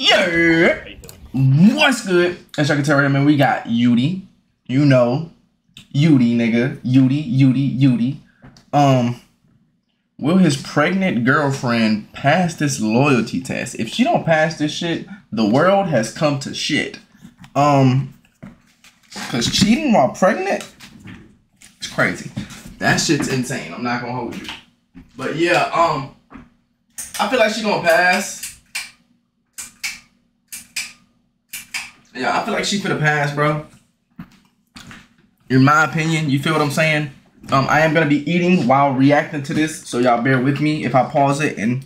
Yeah. What's good? As y'all can tell right man, we got Udy. You know. Udy, nigga. Udy, Udy, Udy. Um, will his pregnant girlfriend pass this loyalty test? If she don't pass this shit, the world has come to shit. Um, cause cheating while pregnant, it's crazy. That shit's insane. I'm not gonna hold you. But yeah, um, I feel like she gonna pass. Yeah, I feel like she finna pass, bro. In my opinion, you feel what I'm saying? Um, I am gonna be eating while reacting to this, so y'all bear with me if I pause it and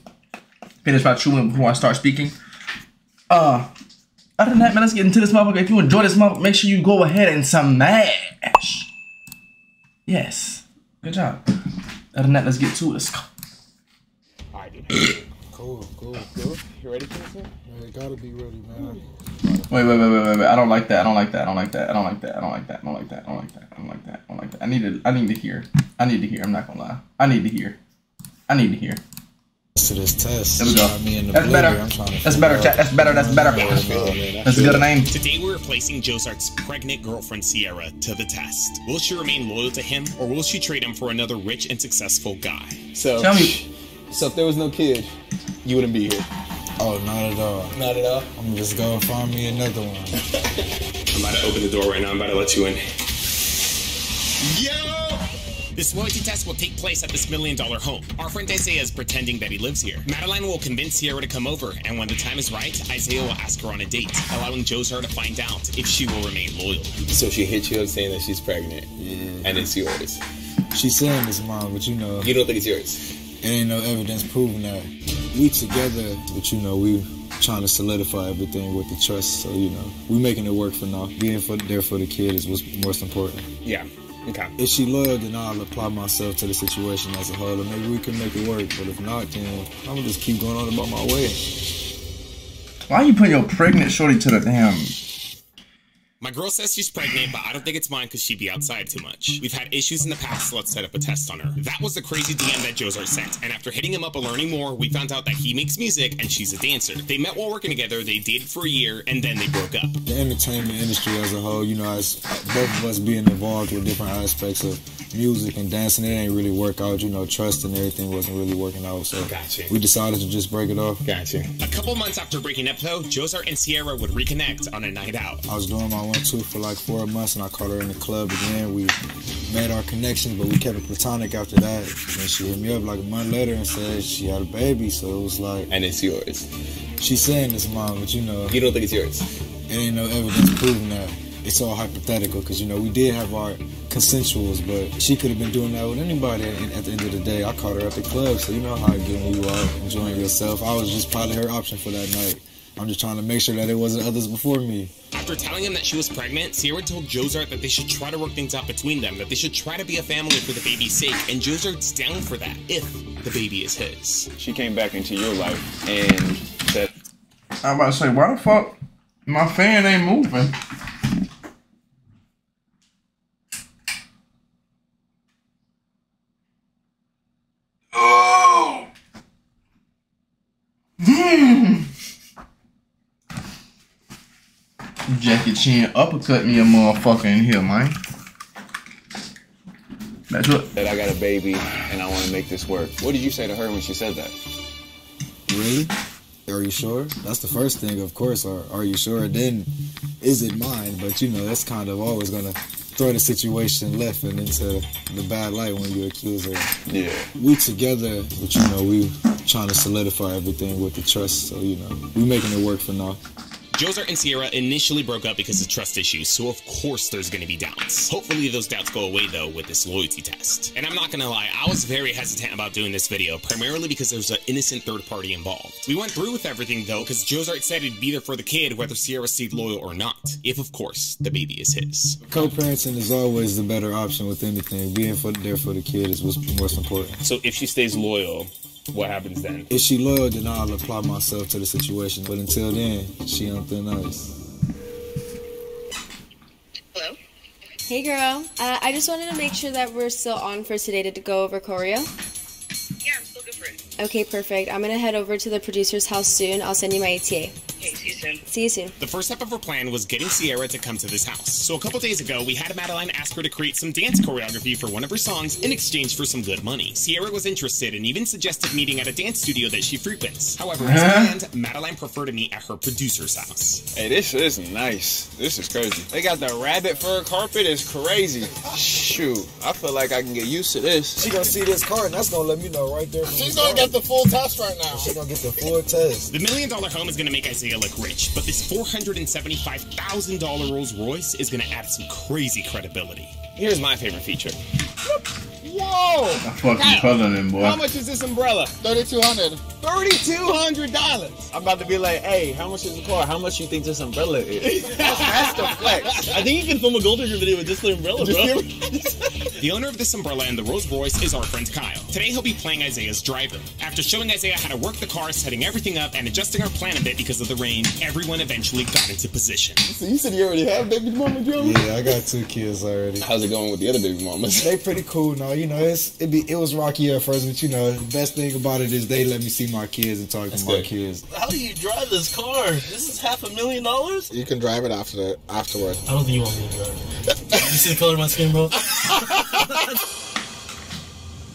finish my chewing before I start speaking. Uh, other than that, man, let's get into this motherfucker. If you enjoy this motherfucker, make sure you go ahead and smash. Yes, good job. Other than that, let's get to it. Let's go. All right, Cool, cool, cool. You ready for this? Man, gotta be ready, man. Wait, wait, wait, wait, wait, wait. I don't like that. I don't like that. I don't like that. I don't like that. I don't like that. I don't like that. I don't like that. I don't like that. I don't like that. I need to. I need to hear. I need to hear. I'm not gonna lie. I need to hear. I need to hear. To this test. There we go. I mean, That's better. That's better. Chat. That's better. That's better. That's a good name. Today we're placing Jozart's pregnant girlfriend Sierra to the test. Will she remain loyal to him, or will she trade him for another rich and successful guy? So, Tell me. so if there was no kid, you wouldn't be here. Oh, not at all. Not at all. I'm just gonna find me another one. I'm about to open the door right now. I'm about to let you in. Yo! This loyalty test will take place at this million dollar home. Our friend Isaiah is pretending that he lives here. Madeline will convince Sierra to come over, and when the time is right, Isaiah will ask her on a date, allowing Jozart to find out if she will remain loyal. So she hits you up saying that she's pregnant, and it's yours. She's saying it's mine, but you know, You don't think it's yours? It ain't no evidence proving that. We together, but you know, we trying to solidify everything with the trust. So you know, we making it work for now. Being for, there for the kid is what's most important. Yeah. Okay. If she loyal, then I'll apply myself to the situation as a whole, and maybe we can make it work. But if not, then I'm gonna just keep going on about my way. Why you put your pregnant shorty to the damn? My girl says she's pregnant, but I don't think it's mine because she'd be outside too much. We've had issues in the past, so let's set up a test on her. That was the crazy DM that Jozart sent, and after hitting him up and learning more, we found out that he makes music and she's a dancer. They met while working together, they dated for a year, and then they broke up. the entertainment industry as a whole, you know, as both of us being involved with different aspects of music and dancing, it ain't really work out. You know, trust and everything wasn't really working out. So Gotcha. we decided to just break it off. Gotcha. A couple months after breaking up, though, Jozart and Sierra would reconnect on a night out. I was doing my two for like four months, and I caught her in the club again. We made our connections, but we kept it platonic after that. And she hit me up like a month later and said she had a baby. So it was like And it's yours. she's saying it's mine, but you know, You don't think it's yours? it ain't no evidence proving that. It's all hypothetical because you know we did have our consensuals, but she could have been doing that with anybody. And at the end of the day, I caught her at the club, so you know how it get when you are enjoying yourself. I was just probably her option for that night. I'm just trying to make sure that it wasn't others before me. After telling him that she was pregnant, Sierra told Jozart that they should try to work things out between them, that they should try to be a family for the baby's sake, and Jozart's down for that, if the baby is his. she came back into your life and said, I'm about to say, why the fuck my fan ain't moving? Jackie Chan uppercut me a motherfucker in here, man. That's what. that I got a baby and I want to make this work. What did you say to her when she said that? Really? Are you sure? That's the first thing, of course. Are, are you sure? Then, is it mine? But you know, that's kind of always gonna throw the situation left and into the bad light when you accuse her. Yeah. We together, but you know, we trying to solidify everything with the trust. So you know, we making it work for now. Jozart and Sierra initially broke up because of trust issues, so of course there's gonna be doubts. Hopefully those doubts go away though with this loyalty test. And I'm not gonna lie, I was very hesitant about doing this video, primarily because there's an innocent third party involved. We went through with everything though, because Jozart said he'd be there for the kid whether Sierra stayed loyal or not. If of course, the baby is his. Co-parenting is always the better option with anything. Being for, there for the kid is what's most important. So if she stays loyal, what happens then? If she loyal, then I'll apply myself to the situation. But until then, she on thin ice. Hello? Hey girl, uh, I just wanted to make sure that we're still on for today to go over choreo. Yeah, I'm still good for it. Okay, perfect. I'm gonna head over to the producer's house soon. I'll send you my ETA. Okay, see you soon. See you soon. The first step of her plan was getting Sierra to come to this house. So a couple days ago, we had Madeline ask her to create some dance choreography for one of her songs in exchange for some good money. Sierra was interested and even suggested meeting at a dance studio that she frequents. However, as Huh? planned, Madeline preferred to meet at her producer's house. Hey, this is nice. This is crazy. They got the rabbit fur carpet. It's crazy. Shoot, I feel like I can get used to this. She gonna see this car and that's gonna let me know right there. from She's gonna get the full test right now. She gonna get the full test. The million dollar home is going to make Isaiah look rich, but this $475,000 Rolls Royce is going to add some crazy credibility. Here's my favorite feature. Whoa! I fucking puzzling, boy. How much is this umbrella? Thirty-two hundred. Thirty-two hundred dollars. I'm about to be like, hey, how much is the car? How much do you think this umbrella is? that's, that's the flex. I think you can film a Gold Digger video with just the umbrella, bro. The owner of this umbrella and the Rolls Royce is our friend Kyle. Today he'll be playing Isaiah's driver. After showing Isaiah how to work the car, setting everything up, and adjusting our plan a bit because of the rain, everyone eventually got into position. So you said you already have baby mama Joe? Yeah, I got two kids already. How's it going with the other baby mamas? They pretty cool now, you know. It's it be it was rocky at first, but you know the best thing about it is they let me see my kids and talk to my good. kids. How do you drive this car? This is half a million dollars? You can drive it after the afterward. I don't think you want me to drive it. you see the color of my skin, bro?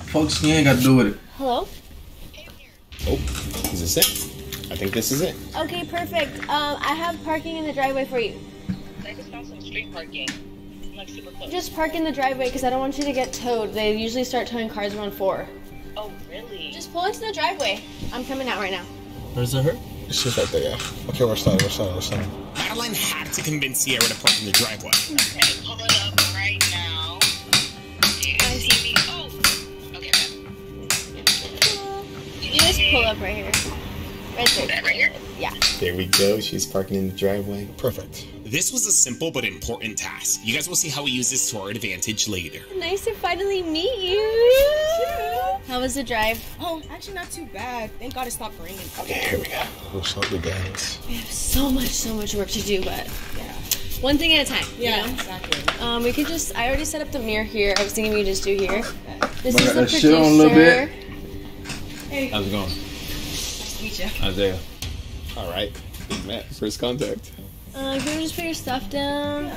Folks, you ain't got to do with it. Hello? Oh, is this it? I think this is it. Okay, perfect. Um, I have parking in the driveway for you. I just found some street parking. Like super close. Just park in the driveway because I don't want you to get towed. They usually start towing cars around 4. Oh, really? Just pull into the driveway. I'm coming out right now. Where's it hurt? She's right there, yeah. Okay, we're starting, we're starting, we're starting. Madeline had to convince Sierra to park in the driveway. Okay, pull it up right now. Do you see me? Oh, okay, bad. You just pull up right here. Right there. Right here? Yeah. There we go. She's parking in the driveway. Perfect. This was a simple but important task. You guys will see how we use this to our advantage later. Nice to finally meet you. How was the drive? Oh, actually not too bad. Thank God it stopped raining. Okay, here we go. We'll start the guys? We have so much, so much work to do, but yeah. One thing at a time. you Yeah, know? exactly. Um, we could just. I already set up the mirror here. I was thinking we could just do here. This I is the that shit on a little producer. bit. How's it going? Meet you. Isaiah. All right. We met. First contact. Uh, can we just put your stuff down?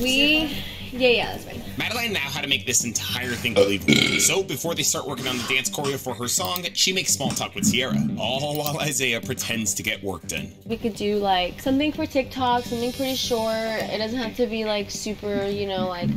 We. Yeah, yeah, that's fine. Madeline now had to make this entire thing believable. So before they start working on the dance choreo for her song, she makes small talk with Sierra, all while Isaiah pretends to get work done. We could do like something for TikTok, something pretty short. It doesn't have to be like super, you know, like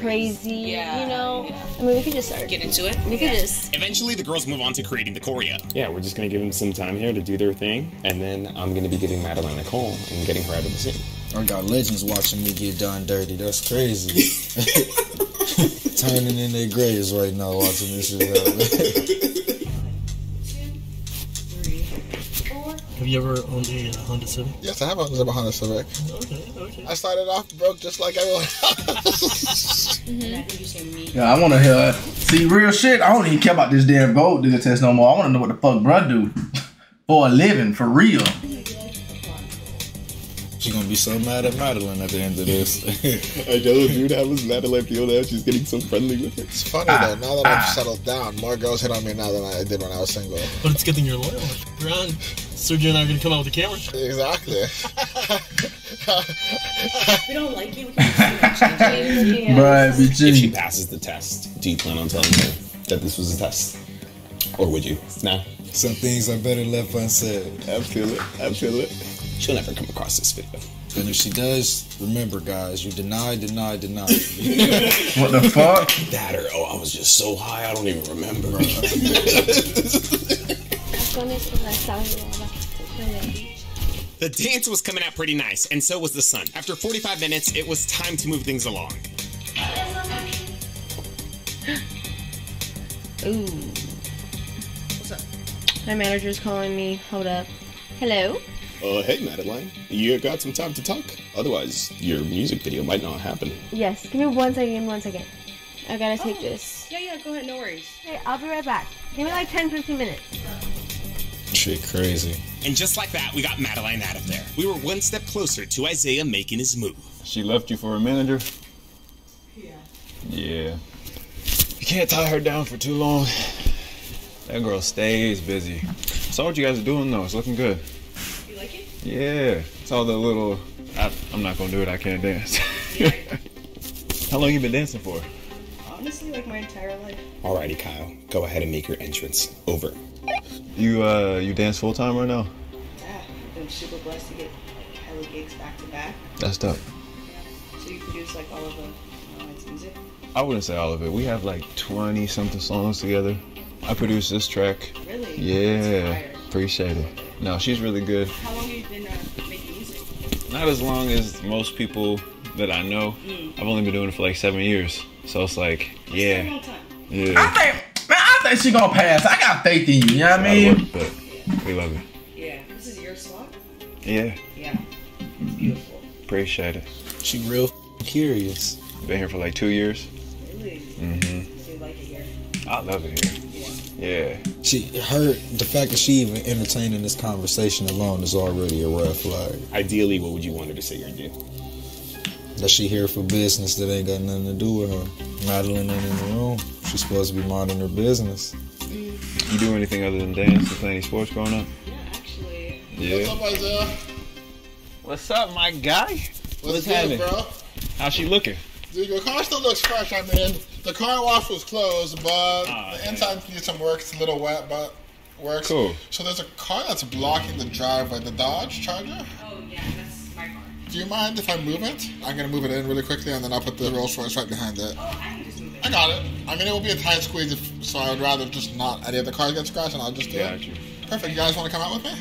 crazy. Yeah, You know. yeah. I mean, we could just start. Get into it. We could just. Eventually, the girls move on to creating the choreo. Yeah, we're just gonna give them some time here to do their thing, and then I'm gonna be giving Madeline a call and getting her out of the scene. I got legends watching me get done dirty. That's crazy. Turning in their graves right now watching this shit happen. Have you ever owned a uh, Honda Civic? Yes, I have owned a Honda Civic. Okay, okay. I started off broke just like everyone else. And I think you say me. Yeah, I want to hear. See, real shit. I don't even care about this damn gold digger test no more. I want to know what the fuck bruh do for a living, for real. She's gonna be so mad at Madeline at the end of this. I know, dude. How was Madeline feel now? She's getting so friendly with her. It's funny though, now that I've settled down, more girls hit on me now than I did when I was single. But it's a good thing you're loyal. Ron, Sergio and I are gonna come out with the camera. Exactly. We don't like you, we can just you know, change it. Bruh, be If she passes the test, do you plan on telling her that this was a test? Or would you? Nah. Some things are better left unsaid. I feel it. I feel it. She'll never come across this video. And if she does, remember, guys, you deny, deny, deny. What the fuck? That or, oh, I was just so high, I don't even remember. The dance was coming out pretty nice, and so was the sun. After 45 minutes, it was time to move things along. Ooh. What's up? My manager's calling me. Hold up. Hello. Uh, hey, Madeline. You got some time to talk? Otherwise, your music video might not happen. Yes. Give me one second, one second. I gotta take Oh. this. Yeah, yeah, go ahead, no worries. Okay, I'll be right back. Give me like 10, 15 minutes. Shit crazy. And just like that, we got Madeline out of there. We were one step closer to Isaiah making his move. She left you for a manager? Yeah. Yeah. You can't tie her down for too long. That girl stays busy. Saw what you guys are doing though. It's looking good. You like it? Yeah, it's all the little. I, I'm not gonna do it. I can't dance. How long you been dancing for? Honestly, like my entire life. Alrighty, Kyle. Go ahead and make your entrance. Over. You uh, you dance full time right now? Yeah, I'm super blessed to get hella gigs back to back. That's dope. So you produce like all of the Alliance music? I wouldn't say all of it. We have like 20 something songs together. I produced this track. Really? Yeah, That's fire. appreciate it. No, she's really good. How long have you been uh, making music? Not as long as most people that I know. Mm. I've only been doing it for like seven years. So it's like, It's a yeah, long time. yeah. I think, man, I think she gonna pass. I got faith in you. You know what I mean? But we love it. Yeah. This is your spot? Yeah, Yeah. It's beautiful. appreciate it. She real curious. Been here for like two years. Really? Mm-hmm. So you like it here? I love it here. Yeah. Yeah. She her the fact that she even entertaining this conversation alone is already a red flag. Ideally, what would you want her to say or do? That she here for business that ain't got nothing to do with her. Madeline ain't in the room. She's supposed to be minding her business. You do anything other than dance or play any sports growing up? Yeah, actually. Yeah. What's up, Isaiah? What's up, my guy? What's, good, bro? How's she looking? Dude, your car still looks fresh. I mean, the car wash was closed, but Ah, the inside needs some work. It's a little wet, but works. Cool. So there's a car that's blocking the driveway, the Dodge Charger. Oh, yeah, that's my car. Do you mind if I move it? I'm gonna move it in really quickly, and then I'll put the Rolls Royce right behind it. Oh, I can just move it. I got it. I mean, it will be a tight squeeze, if, so I would rather just not any of the cars get scratched, and I'll just do Got it. you. Perfect. You guys want to come out with me?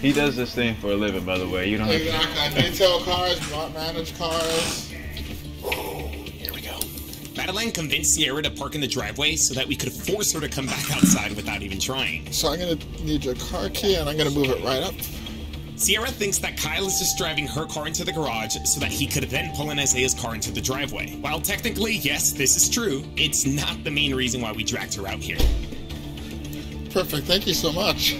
He does this thing for a living, by the way. You don't have to. Exactly. I detail cars, not manage cars. Here we go. Madeline convinced Sierra to park in the driveway so that we could force her to come back outside without even trying. So I'm gonna need your car key, and I'm gonna move it right up. Sierra thinks that Kyle is just driving her car into the garage so that he could then pull in Isaiah's car into the driveway. While technically, yes, this is true, it's not the main reason why we dragged her out here. Perfect. Thank you so much.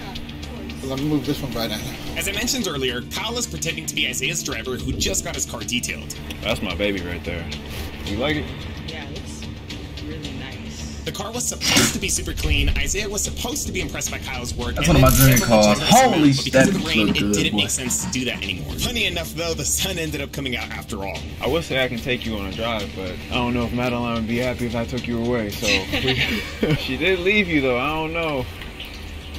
Let me move this one right in. As I mentioned earlier, Kyle is pretending to be Isaiah's driver who just got his car detailed. That's my baby right there. You like it? Yeah, it looks really nice. The car was supposed to be super clean. Isaiah was supposed to be impressed by Kyle's work. That's and one of my then dream cars. Holy around, sh- because of the rain, look it good, didn't boy. make sense to do that anymore. Funny enough, though, the sun ended up coming out after all. I would say I can take you on a drive, but I don't know if Madeline would be happy if I took you away. So she did leave you though. I don't know.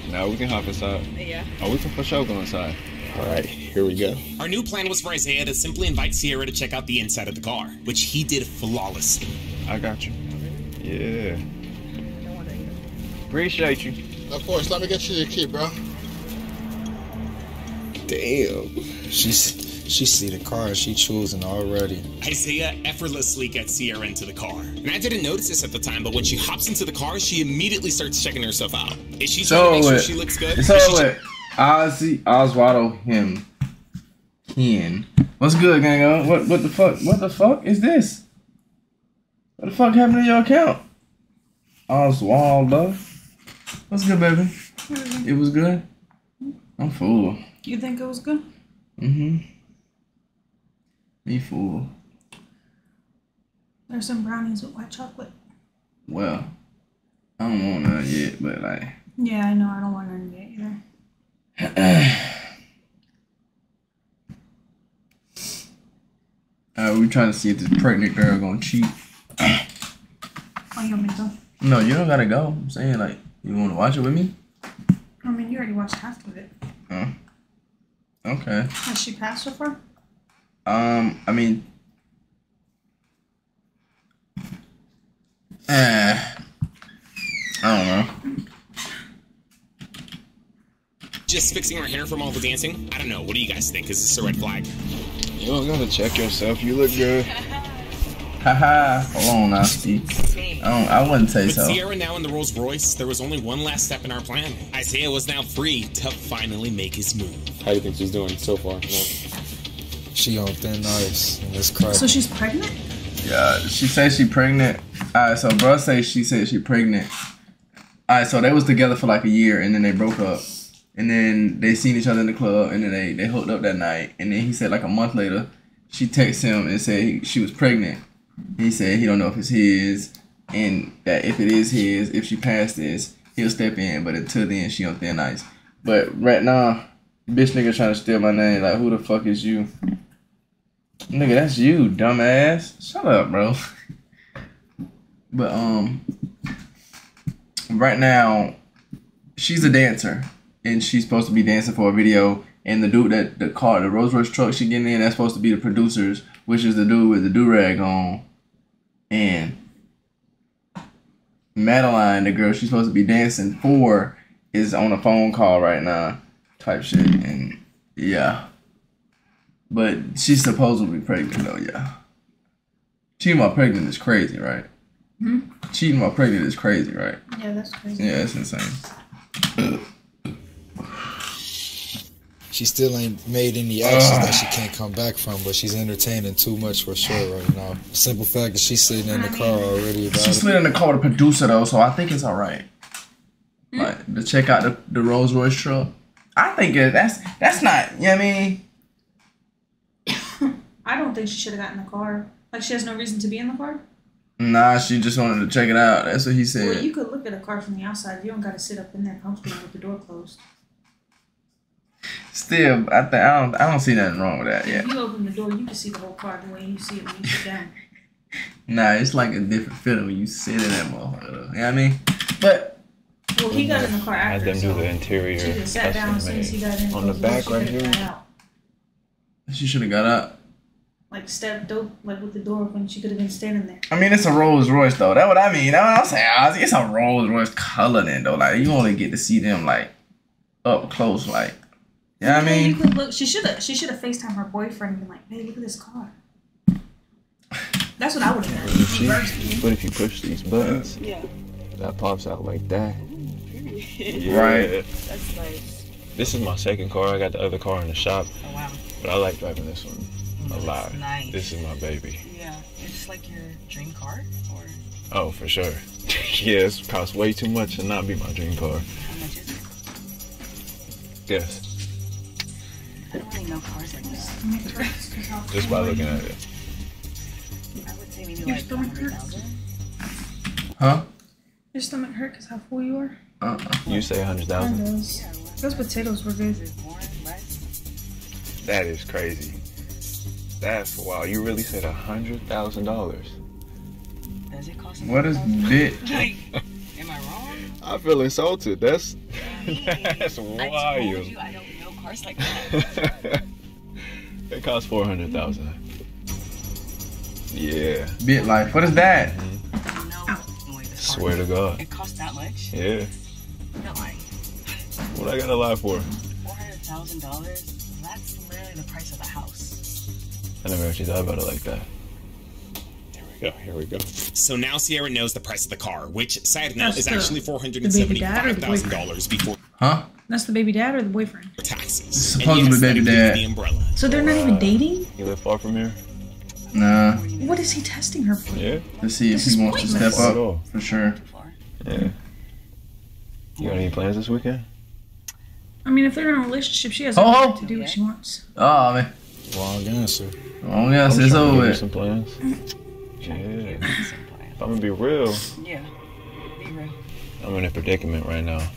Now we can hop inside. Yeah. Oh, we can for sure go inside. All right, here we go. Our new plan was for Isaiah to simply invite Sierra to check out the inside of the car, which he did flawlessly. I got you. Yeah. Appreciate you. Of course. Let me get you the key, bro. Damn. She's she see the car she choosing already. Isaiah effortlessly gets Sierra into the car. And I didn't notice this at the time, but when she hops into the car, she immediately starts checking herself out. Is she trying to So make sure she looks good? It's Is she all with Ozzy Oswaldo him. Ken. What's good, gang? Uh, what what the fuck? What the fuck is this? What the fuck happened to your account? Oswaldo. What's good, baby? It was good. I'm full. You think it was good? Mm-hmm. Me full. There's some brownies with white chocolate. Well, I don't want none yet, but like. Yeah, I know. I don't want any yet either. Uh, we trying to see if this pregnant girl gonna cheat. Oh, you want me to go? No, you don't gotta go. I'm saying like, you want to watch it with me? I mean, you already watched half of it. Huh? Okay. Has she passed before? Um, I mean, eh, I don't know. just fixing her hair from all the dancing? I don't know. What do you guys think? Is this a red flag? You don't gotta check yourself. You look good. Haha. Hold on, now, Steve. I don't. I wouldn't say With so. Sierra now in the Rolls Royce, there was only one last step in our plan. Isaiah was now free to finally make his move. How do you think she's doing so far? She on thin ice in this crap. So she's pregnant? Yeah, she says she pregnant. Alright, so bro say she said she pregnant. Alright, so they was together for like a year and then they broke up. And then they seen each other in the club and then they, they hooked up that night. And then he said like a month later, she texted him and said she was pregnant. He said he don't know if it's his and that if it is his, if she passed this, he'll step in. But until then, she on thin ice. But right now, Bitch nigga trying to steal my name. Like, who the fuck is you? Nigga, that's you, dumbass. Shut up, bro. But um right now she's a dancer and she's supposed to be dancing for a video and the dude that the car the Rolls Royce truck she getting in that's supposed to be the producers which is the dude with the do rag on and Madeline the girl she's supposed to be dancing for is on a phone call right now type shit and yeah. But she's supposed to be pregnant though yeah. Cheating while pregnant is crazy right? Hmm? cheating while pregnant is crazy right? Yeah, that's crazy. yeah it's insane She still ain't made any actions that she ah. can't come back from, but she's entertaining too much for sure right now. Simple fact that she's sitting in the car already about She it. slid in the car with a producer though, so I think it's all right. Hmm? Like to check out the, the Rolls Royce truck. I think it, that's that's not. You know what I mean? I don't think she should have gotten the car. Like she has no reason to be in the car. Nah, she just wanted to check it out. That's what he said. Well, you could look at a car from the outside. You don't got to sit up in there comfortable with the door closed. Still, I think I don't I don't see nothing wrong with that. If Yeah. you open the door, you can see the whole car the way you see it when you sit down. Nah, it's like a different feeling when you sit in that motherfucker. though. You know what I mean? But Well, he got in the car after. Had them do so the interior She just sat down as soon as he got in. On the back right here. she should have got up. Like stepped up, like with the door open. She could have been standing there. I mean, it's a Rolls Royce though. That's what I mean. That's what I'm saying. Ozzy. It's a Rolls Royce color then though. Like you only get to see them like up close. Like, you know what I Yeah, you mean? could look. She should have. She should have Facetime her boyfriend and been like, "Hey, look at this car." That's what I would have done. But if, Reversed you, but if you push these buttons, Yeah. that pops out like that. Right. That's nice. This is my second car. I got the other car in the shop, Oh wow. but I like driving this one a lot. nice. This is my baby. Yeah. Is this like your dream car or Oh, for sure. yes, it costs way too much to not be my dream car. how much is it? Yes, just by looking at it. I would say Your like stomach hurts. Huh? Your stomach hurt because how full you are. Uh. You say a hundred Mine thousand? does. Those potatoes were good. That is crazy. That's wow. You really said a hundred thousand dollars. Does it cost? What is $100,000? bit? Like, am I wrong? I feel insulted. That's that's I told wild. You I don't know cars like that. it costs four hundred thousand. Yeah, Bit life. What is that? Mm-hmm. no. Wait, this car- swear to God. It costs that much? Yeah. No, like What I gotta lie for? four hundred thousand dollars. That's literally the price of a house. I never actually thought about it like that. Here we go. Here we go. So now Sierra knows the price of the car, which, side note, That's is the- actually four hundred the and baby dad or seventy-five the thousand dollars before Huh? That's the baby dad or the boyfriend. Taxes. Supposedly and yes, baby dad. The umbrella. So they're not even dating. You live far from here? Nah. What is he testing her for? Yeah. To see if This he wants to step pointless. Up for sure. Yeah. You got any plans this weekend? I mean, if they're in a relationship, she has Ho, a right to do what she wants. Oh man. Wrong answer. Oh yeah, I'm it's trying to over give you with. some plans. Yeah. Some plan. If I'm gonna be real, Yeah. Be real. I'm in a predicament right now.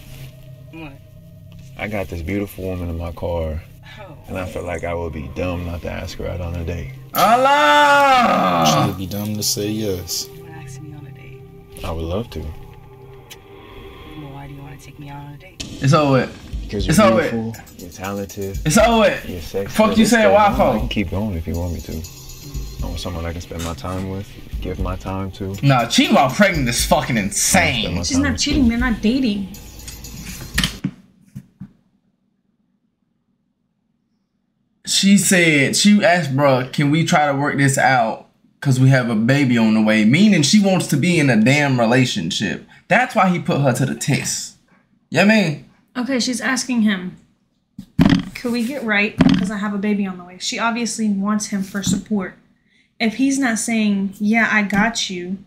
What? I got this beautiful woman in my car, Oh. and I feel like I would be dumb not to ask her out on a date. Allah! She would be dumb to say yes. You want to ask me on a date? I would love to. Well, why do you want to take me out on a date? It's over with. Because you're It's over. beautiful, you're talented, It's over with. you're sexy. Fuck you Let's saying go. why I for? can keep going if you want me to. I want someone I can spend my time with, give my time to. Nah, cheating while pregnant is fucking insane. She's not with cheating. They're not dating. She said she asked, bruh, can we try to work this out? Cause we have a baby on the way. Meaning she wants to be in a damn relationship. That's why he put her to the test. You I mean? Okay, she's asking him, could we get right? Because I have a baby on the way. She obviously wants him for support. If he's not saying, yeah, I got you,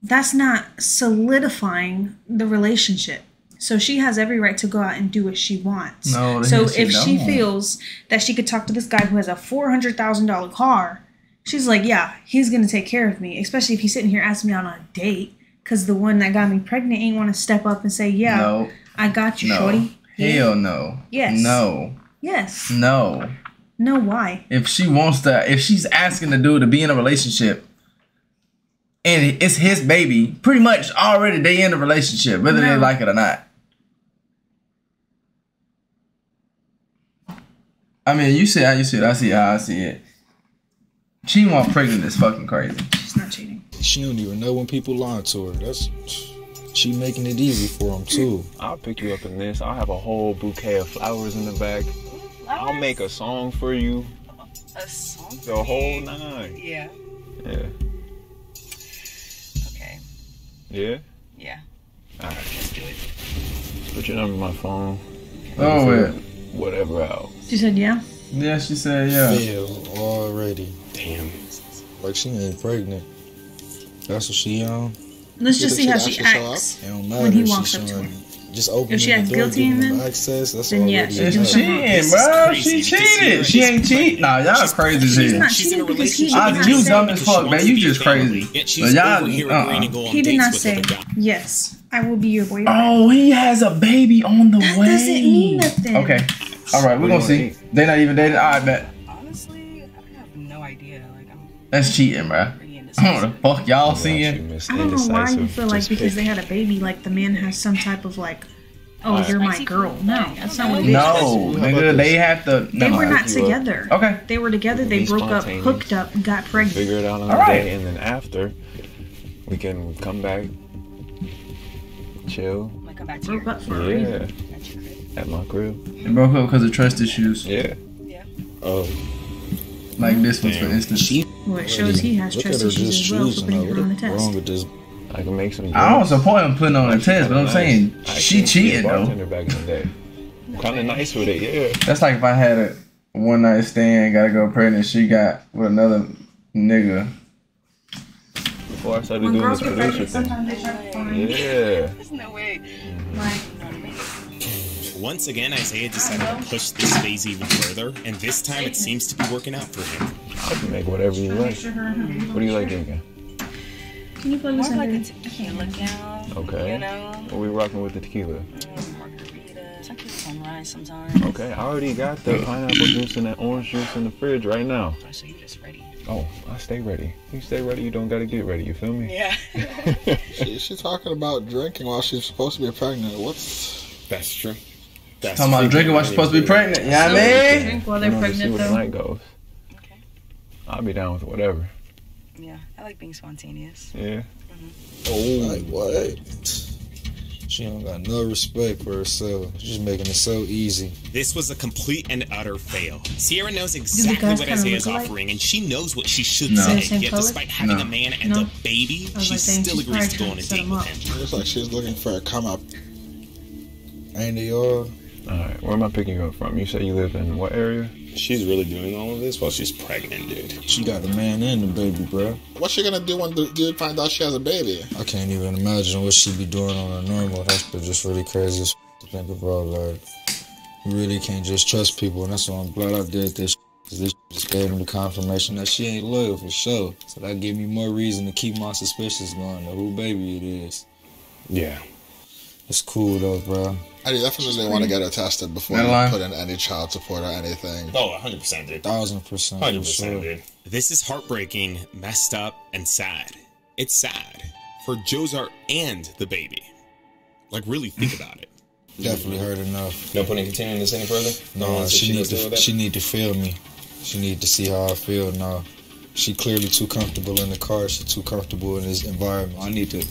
that's not solidifying the relationship. So she has every right to go out and do what she wants. No, so if she don't. feels that she could talk to this guy who has a four hundred thousand dollar car, she's like, yeah, he's gonna take care of me. Especially if he's sitting here asking me out on a date, because the one that got me pregnant ain't want to step up and say, yeah, No. I got you, No. shorty. Yeah. Hell no. Yes. No. Yes. No. No, why? If she wants to, if she's asking the dude to be in a relationship, and it's his baby, pretty much already they in a relationship, whether they like it or not. I mean, you see how you see it. I see how I see it. Cheating while pregnant is fucking crazy. She's not cheating. She don't even know when people lie to her. That's she making it easy for them too. I'll pick you up in this. I'll have a whole bouquet of flowers in the back. I'll make a song for you. A song? The whole nine. Yeah. Yeah. Okay. Yeah? Yeah. Alright. Let's do it. Put your number in my phone. Oh, Let me yeah. Figure Whatever else. She said yeah. Yeah, she said yeah. Fail already. Damn. Like she ain't pregnant. That's what she on. Let's You just see how she'd she actually show acts up? It don't matter when he walks up to her. Just open If she the acts door, guilty giving in them then- access. That's then yeah, already she's enough. doing something Cheating, bro. She cheated. She ain't cheat. Nah, y'all crazy She's hell. not She's in cheating a because he relationship did not with you dumb as fuck, man. You to be a just crazy. But y'all- uh-uh. agreeing to go on He did not say yes. I will be your boyfriend. Oh, he has a baby on the That way. doesn't mean nothing. Okay. All right, we're gonna see. They're not even dating. I bet Honestly, I have no idea. Like, I'm that's cheating, bro. pretty I don't know the fuck y'all seeing. I don't know why you feel like because they had a baby, like the man has some type of like, oh, Alright. you're my girl. No, that's not what it is. No, nigga, they have to. They were not together. Okay. They were together. They broke up, hooked up, got pregnant. Figure it out on All the right. day, and then after, we can come back, chill. I'm gonna come back to Broke your, up for a reason. Yeah, at your crib. at my crib. It broke up because of trust issues. Yeah. Yeah. Oh, Like this one, for instance. she. Well, it shows he has Look trust issues as well for putting though. her on the What's wrong test. with this? I can make some. I don't support him putting on a test, but I'm nice. saying I she cheated to be though. back in the day. Kind of nice with it, yeah. That's like if I had a one night stand, got a girl pregnant, she got with another nigga. Before I started When doing this get producer thing. sometimes they try to find Yeah. There's no way. Once again, Isaiah decided to push this phase even further, and this time it seems to be working out for him. I can make whatever you like. What do you like drinking? Can you plug More this of like in? a tequila gal. Okay. You know? What we rocking with the tequila? Mm, Margaritas. I keep sunrise sometimes. Okay, I already got the pineapple juice and that orange juice in the fridge right now. So you just ready? Oh, I stay ready. You stay ready, you don't gotta get ready. You feel me? Yeah. She, she's talking about drinking while she's supposed to be pregnant. What's That's true. That's Talking about drinking while she's supposed to be crazy. pregnant. You know I mean? Drink while they're know, to see pregnant where the though. night goes. Okay. I'll be down with whatever. Yeah. I like being spontaneous. Yeah. Oh, like what? She don't got no respect for herself. She's making it so easy. This was a complete and utter fail. Sierra knows exactly guys what kinda Isaiah's look offering, and she knows what she should No. say. Yet, color? despite having No. a man and No. a baby, oh, I she like still she's agrees probably to go on a trying to set date with him. looks like she's looking for a come up. Ain't they all? Alright, where am I picking you up from? You say you live in what area? She's really doing all of this while she's pregnant, dude. She got a man and a baby, bro. What's she gonna do when the dude find out she has a baby? I can't even imagine what she'd be doing on a normal. That's just really crazy to think about. Like, you really can't just trust people, and that's why I'm glad I did this. Cause this just gave me the confirmation that she ain't loyal for sure. So that gave me more reason to keep my suspicions going to who baby it is. Yeah. It's cool though, bro. I definitely want to get her tested before That you line? put in any child support or anything. Oh, 100%, dude. Thousand percent. 100%, sure. dude. This is heartbreaking, messed up, and sad. It's sad for Jozart and the baby. Like, really think about it. Definitely heard enough. No point in continuing this any further? No, she need to. She need to feel me. She need to see how I feel now. She clearly too comfortable in the car. She too comfortable in this environment. I need to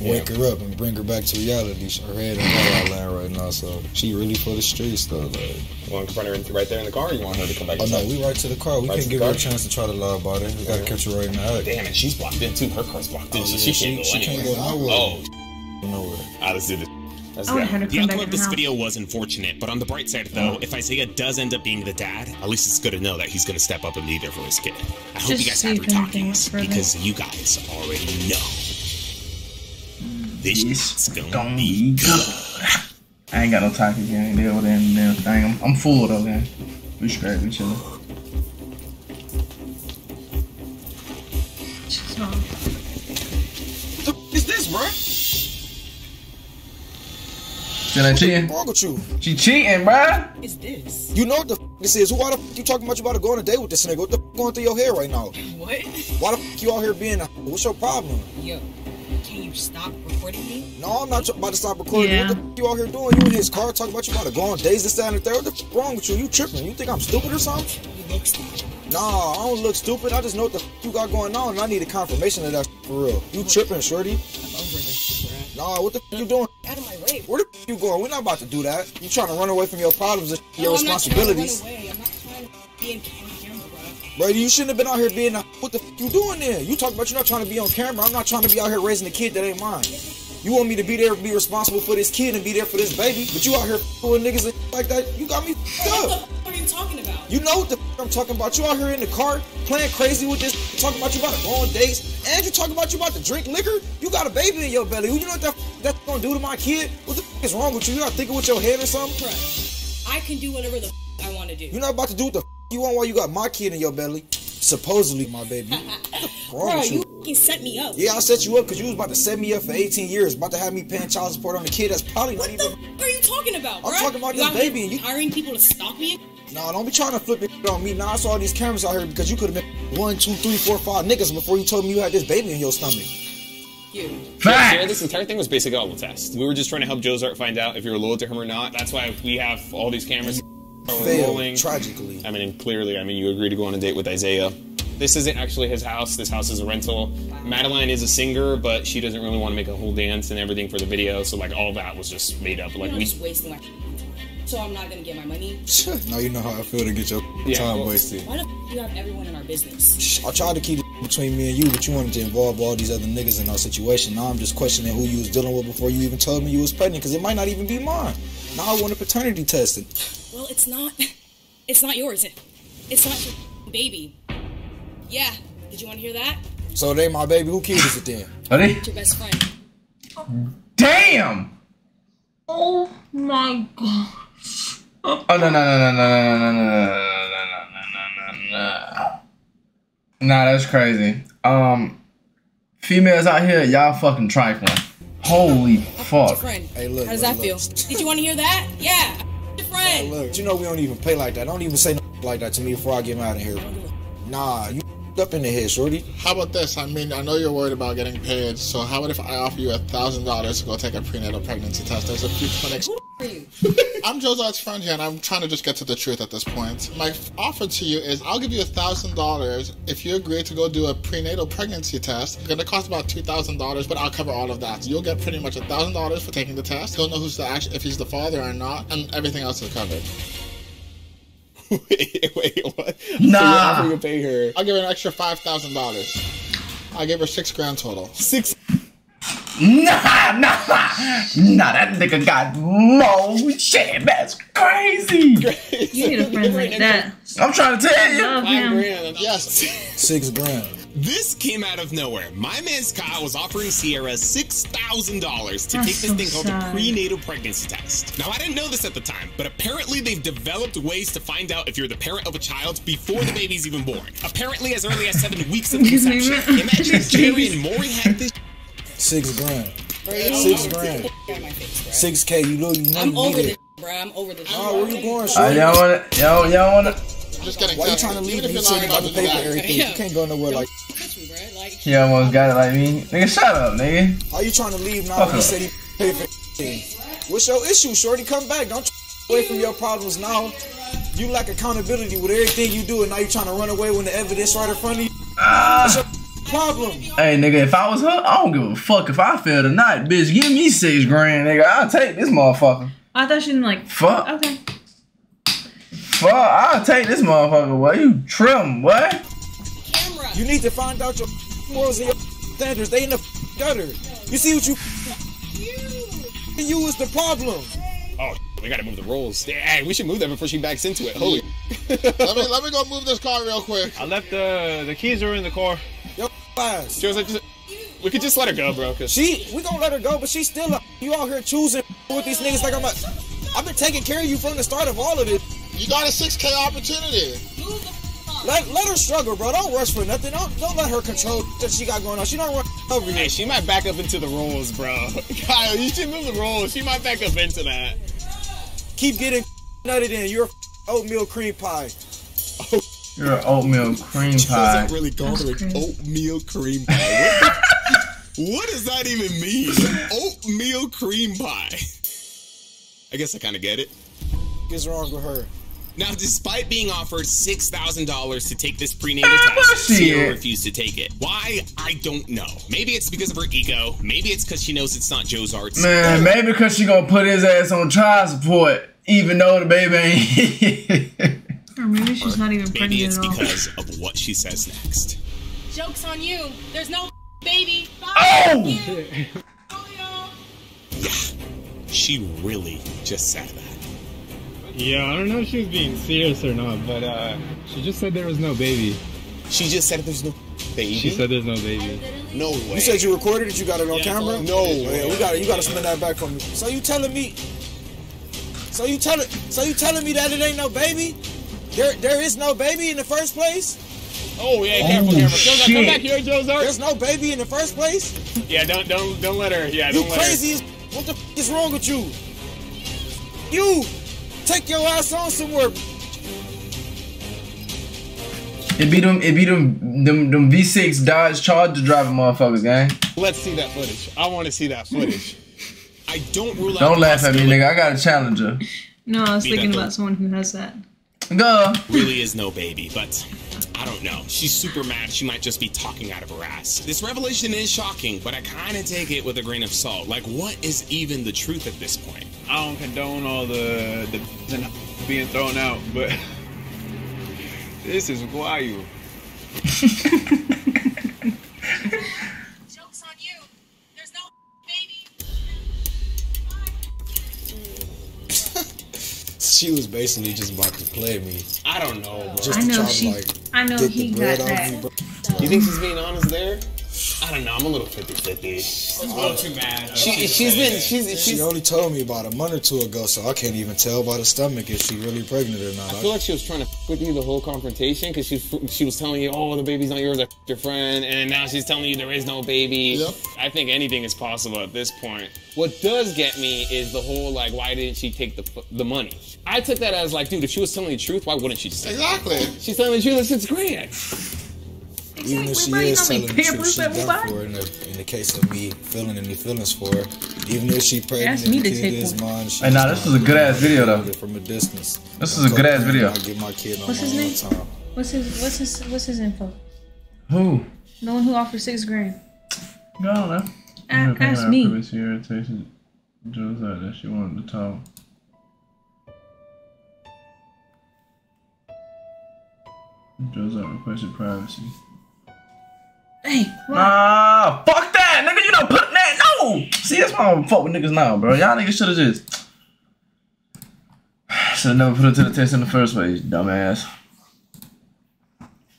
wake her up and bring her back to reality. Her head in La La Land right now, so she really for the streets though. Like, You want to confront her in- right there in the car, or you want her to come back oh no, we right to the car. We Right can't give the her a chance to try to lie about it. We gotta catch her right in the act. Damn, it, she's blocked in too. Her car's blocked in, Oh, so yeah, she, she- can't go she can't anywhere. go nowhere. Oh, Nowhere. ah, let's do this. Let's I go. would've had her The outcome of this house. video was unfortunate, but on the bright side, though, if Isaiah does end up being the dad, at least it's good to know that he's going to step up and be there for his kid. I hope Just you guys see have your talkings because you guys already know this It's shit's gonna, gonna be be good. I ain't got no talking gang deal with that damn thing. I'm, I'm full though, man. We straight, we chillin'. So, What is this, bro? Still ain't cheating. What's wrong with you? She cheating, bruh. Is this? You know what the f- this is. Why the f- you talking about you about to go on a date with this nigga? What the f- going through your head right now? What? Why the f- you out here being a What's your problem? Yo, can you stop recording me? No, I'm not about to stop recording. Yeah. What the f- you out here doing? You in his car talking about you about to go on days this, that, and the third. What the f- wrong with you? You tripping? You think I'm stupid or something? You look stupid. Nah, I don't look stupid. I just know what the f- you got going on, and I need a confirmation of that f- for real. You tripping, shorty? I'm over this, bruh. Nah, what the f- you doing? Out of my way. Where the f- you going? We're not about to do that. You trying to run away from your problems and your I'm not trying to run responsibilities. away. I'm not trying to be in cam- camera, bruh. Bro, you shouldn't have been out here being a, what the f- you doing there? You talk about you're not trying to be on camera. I'm not trying to be out here raising a kid that ain't mine. You want me to be there, be responsible for this kid and be there for this baby, but you out here fooling niggas and like that. You got me What up. f- are you talking about? You know what the f- I'm talking about. You out here in the car playing crazy with this, talking about you about to go on dates, and you talking about you about to drink liquor. You got a baby in your belly. You know what that f- that's gonna do to my kid? What the f- is wrong with you? You not thinking with your head or something? Bruh, I can do whatever the f- I want to do. You're not about to do what the f- you want while you got my kid in your belly. Supposedly my baby. What the f- wrong Bro, with you fucking set me up. Yeah, I set you up because you was about to set me up for 18 years, about to have me paying child support on a kid that's probably not What the even. f- are you talking about, I'm bruh? talking about you this baby and you- hiring people to stalk me? Nah, don't be trying to flip it on me. Now I saw all these cameras out here because you could have been one, two, three, four, five niggas before you told me you had this baby in your stomach. You. Yeah, Sierra, this entire thing was basically all a test. We were just trying to help Jozart find out if you were loyal to him or not. That's why we have all these cameras Failed tragically. I mean, and clearly, I mean, you agreed to go on a date with Isaiah. This isn't actually his house. This house is a rental. Madeline is a singer, but she doesn't really want to make a whole dance and everything for the video. So, like, all that was just made up. Like, You're we. just wasting my time. So I'm not gonna get my money. now you know how I feel to get your Yeah, time well- wasted. Why the f- you have everyone in our business? I tried to keep it between me and you, but you wanted to involve all these other niggas in our situation. Now I'm just questioning who you was dealing with before you even told me you was pregnant, because it might not even be mine. Now I want a paternity test. Well, it's not. It's not yours. It's not your baby. Yeah. Did you want to hear that? So they my baby. Who kid is it then? Are they? It's your best friend. Damn! Oh my god. Oh no no no no no no no no no no no no no. Nah, that's crazy. Um, females out here, y'all fucking trifling. Holy fuck. friend. Hey, look, How does look, that feel? Did you want to hear that? Yeah. Your friend. Look, you know we don't even play like that. Don't even say no like that to me before I get out of here. Nah, you up in the head, shorty. How about this? I mean, I know you're worried about getting paid, so how about if I offer you a thousand dollars to go take a prenatal pregnancy test? There's a few clinics. Who are you? I'm Josiah's friend here, and I'm trying to just get to the truth at this point. My offer to you is I'll give you a thousand dollars if you agree to go do a prenatal pregnancy test. It's gonna cost about two thousand dollars, but I'll cover all of that. You'll get pretty much a thousand dollars for taking the test. He'll know who's the act- if he's the father or not, and everything else is covered. wait, wait, what? Nah. So you're offering to pay her I'll give her an extra five thousand dollars. I gave her six grand total. six. Nah, nah, nah, that nigga got more shit. That's crazy. You need a friend like that. I'm trying to tell you. Five grand. Yes. Six grand. This came out of nowhere. My man Scott was offering Sierra $6,000 to That's take this so thing called a prenatal pregnancy test. Now, I didn't know this at the time, but apparently they've developed ways to find out if you're the parent of a child before the baby's even born. Apparently, as early as seven weeks of conception. Imagine Jerry and Maury had this. Six grand. Bro, you don't Six know grand. what to my face, bro. Six K. You know you know I'm you over need this, it. bro. I'm over this. Oh, where you going, Uh, shorty? y'all wanna, y'all, y'all wanna. Just getting Why you tested. trying to leave Even me? if You you're said not you about to about to pay do for that. everything. You can't go nowhere like. Touch me, bro. Like, He almost got it like me. Nigga, shut up, nigga. Are you trying to leave now? Fuck when You said he paid for everything. What's your issue, shorty? Come back. Don't away from your problems now. You lack accountability with everything you do, and now you're trying to run away when the evidence right in front of you. What's your problem? Hey, nigga, if I was her, I don't give a fuck if I fail tonight, bitch. Give me six grand, nigga. I'll take this motherfucker. I thought she didn't like. Fuck. Okay. Fuck, I'll take this motherfucker. Boy, you trim, what? camera. You need to find out your morals and your standards. They in the gutter. You see what you. You is the problem. Oh, we gotta move the rolls. Hey, we should move that before she backs into it. Holy. let me let me go move this car real quick. I left the the keys are in the car. Your. She was like, just, we could just let her go, bro. Cause She, we gonna let her go, but she's still a, you out here choosing with these niggas like I'm a. I've been taking care of you from the start of all of this. You got a 6K opportunity. Let, let her struggle, bro. Don't rush for nothing. Don't don't let her control that she got going on. She don't run over Hey, she might back up into the rolls, bro. Kyle, you should move the rolls. She might back up into that. Keep getting nutted in. You're oatmeal cream pie. You're an oatmeal cream Does pie. that really call That's it crazy. oatmeal cream pie? What, what does that even mean? Oatmeal cream pie. I guess I kind of get it. What's wrong with her? Now, despite being offered $6,000 to take this prenatal Man, test, bullshit. Sierra refused to take it. Why? I don't know. Maybe it's because of her ego. Maybe it's because she knows it's not Joe's arts. Man, maybe because she gonna put his ass on child support, even though the baby ain't. Or maybe she's not even Maybe it's at all. because of what she says next. Joke's on you. There's no baby. oh! Yeah, she really just said that. Yeah, I don't know if she was being serious or not, but uh, she just said there was no baby. She just said there's no baby. She said there's no baby. no way. You said you recorded it. You got it on camera. No. Yeah, we got it. You got to spin that back for me. So you telling me? So you telling? So you telling me that it ain't no baby? There, there is no baby in the first place. Oh yeah, Oh, careful, careful. Joe's come back here, Joe's There's no baby in the first place. Yeah, don't don't don't let her. Yeah, You don't let crazy as what the f- is wrong with you? You take your ass on somewhere. It be them, it be them, them, them V6 Dodge Charger driving motherfuckers, gang. Let's see that footage. I want to see that footage. I don't rule out. Don't laugh at me, nigga. I got a challenger. No, I was Be thinking about someone who has that. Go. Really is no baby, but I don't know. She's super mad. She might just be talking out of her ass. This revelation is shocking, but I kind of take it with a grain of salt. Like, what is even the truth at this point? I don't condone all the the and being thrown out, but this is wild. She was basically just about to play me. I don't know, bro. Just I to know try she. to like I know get he the got off that. me, bro. You think she's being honest there? I don't know. I'm a little 50 50. a little too mad. She, she's been. She's. She only told me about a month or two ago, so I can't even tell by the stomach if she really pregnant or not. I feel like she was trying to f- with you the whole confrontation because she she was telling you, oh, the baby's not yours, I f- your friend, and now she's telling you there is no baby. Yep. I think anything is possible at this point. What does get me is the whole like, why didn't she take the the money? I took that as like, dude, if she was telling the truth, why wouldn't she just say? it? Exactly. She's telling the truth. It's it's great. Even if she Bro, is know how many telling the truth, Pampers she done for in the, in the case of me feeling any feelings for her. Even if she pregnant Ask me and the to kid take is one. mine, she Hey, nah, this is a good-ass video, though. From a distance. This is a good-ass video. I get my kid on What's his own name? time. What's his What's his What's his info? Who? The one who offered six grand. No, I don't know. A- ask me. Sierra texted Joe's out that she wanted to talk. Joe's out requested privacy. Hey? Nah, fuck that, nigga. You don't put that. No. See, that's why I don't fuck with niggas now, bro. Y'all niggas should have just. Should have never put it to the test in the first place, dumbass.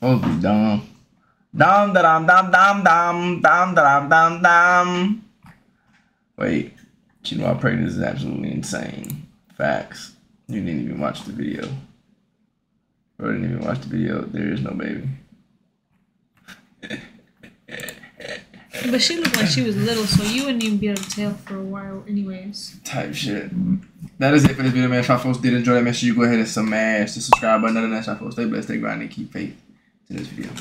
To be dumb. Dum da dum dum dum dum dum da dum dum dum. Wait, you know, pregnant is absolutely insane. Facts. You didn't even watch the video. Bro, didn't even watch the video. There is no baby. But she looked like she was little, so you wouldn't even be able to tell for a while, anyways. type shit. That is it for this video, man. If y'all folks did enjoy that, make sure you go ahead and smash the subscribe button. Other than that, y'all folks stay blessed, stay grinding, keep faith to this video.